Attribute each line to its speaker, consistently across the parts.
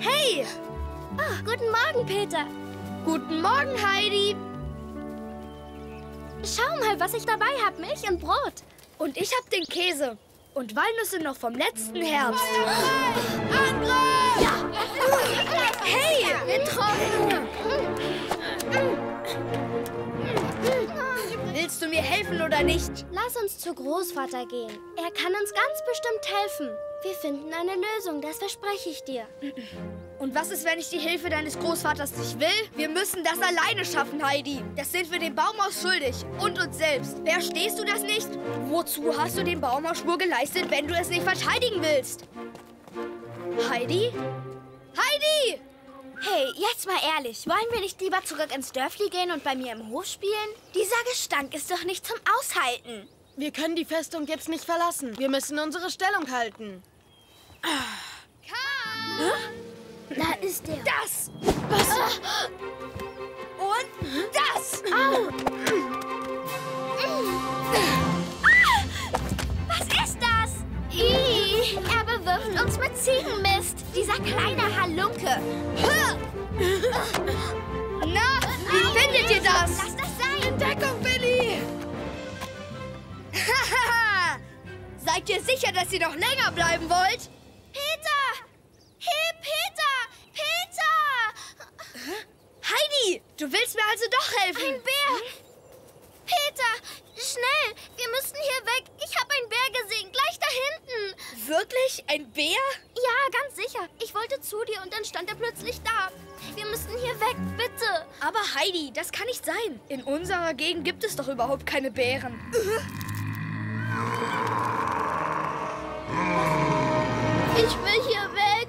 Speaker 1: Hey!
Speaker 2: Oh, guten Morgen, Peter.
Speaker 1: Guten Morgen, Heidi.
Speaker 2: Schau mal, was ich dabei habe. Milch und Brot.
Speaker 1: Und ich hab den Käse. Und Walnüsse noch vom letzten Herbst.
Speaker 2: Angriff! Ja!
Speaker 1: Helfen oder nicht?
Speaker 2: Lass uns zu Großvater gehen. Er kann uns ganz bestimmt helfen. Wir finden eine Lösung, das verspreche ich dir.
Speaker 1: Und was ist, wenn ich die Hilfe deines Großvaters nicht will? Wir müssen das alleine schaffen, Heidi. Das sind wir dem Baumhaus schuldig. Und uns selbst. Verstehst du das nicht? Wozu hast du dem Baumhaus Schwur geleistet, wenn du es nicht verteidigen willst? Heidi? Heidi!
Speaker 2: Hey, jetzt mal ehrlich. Wollen wir nicht lieber zurück ins Dörfli gehen und bei mir im Hof spielen? Dieser Gestank ist doch nicht zum Aushalten.
Speaker 3: Wir können die Festung jetzt nicht verlassen. Wir müssen unsere Stellung halten.
Speaker 1: Karl!
Speaker 2: Da ist er.
Speaker 1: Das! Was? Und das!
Speaker 2: Au! Was ist das? Ih, er bewirft uns mit Ziegenmist. Dieser kleine Halunke.
Speaker 1: Na, wie findet ihr das?
Speaker 2: Lass das sein.
Speaker 1: Entdeckung, Billy! Seid ihr sicher, dass ihr noch länger bleiben wollt?
Speaker 2: Peter! Hey, Peter! Peter!
Speaker 1: Heidi, du willst mir also doch helfen?
Speaker 2: Ein Bär! Peter, schnell! Wir müssen hier weg. Ich habe einen Bär gesehen, gleich da hinten.
Speaker 1: Wirklich? Ein Bär?
Speaker 2: Ja, ganz sicher. Ich wollte zu dir und dann stand er plötzlich da. Wir müssen hier weg, bitte.
Speaker 1: Aber Heidi, das kann nicht sein. In unserer Gegend gibt es doch überhaupt keine Bären.
Speaker 2: Ich will hier weg.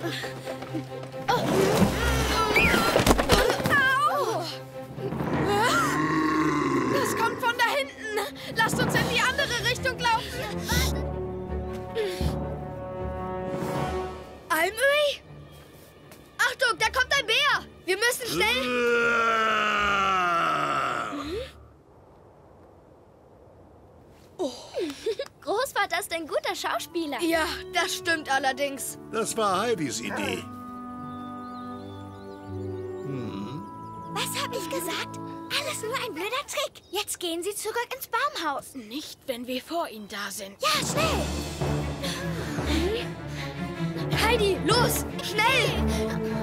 Speaker 3: Das Lasst uns in die andere Richtung laufen.
Speaker 1: Almöhi? Achtung, da kommt ein Bär! Wir müssen schnell...
Speaker 2: Großvater ist ein guter Schauspieler.
Speaker 1: Ja, das stimmt allerdings.
Speaker 4: Das war Heidis Idee.
Speaker 2: Alles nur ein blöder Trick. Jetzt gehen Sie zurück ins Baumhaus.
Speaker 3: Nicht, wenn wir vor ihnen da sind.
Speaker 2: Ja, schnell.
Speaker 1: Heidi, los! Schnell!